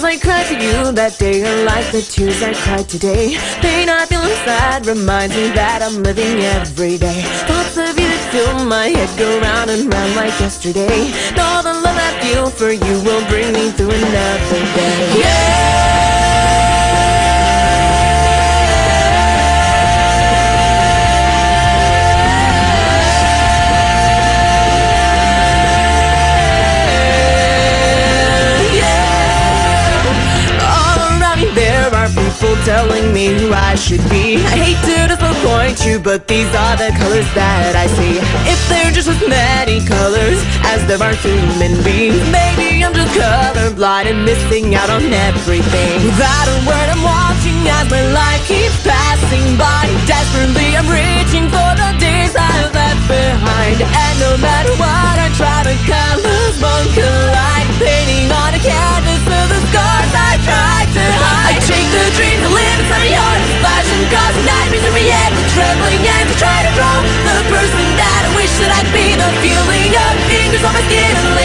tears I cried to you that day are like the tears I cried today. Pain I feel inside reminds me that I'm living every day. Thoughts of you that fill my head go round and round like yesterday. And all the love I feel for you will bring me through another day. Yeah. Telling me who I should be. I hate to disappoint you, but these are the colors that I see. If there are just as many colors as there are human beings Maybe I'm just colorblind and missing out on everything. Without a word I'm watching as my life keeps passing by. Desperately I'm reaching fingers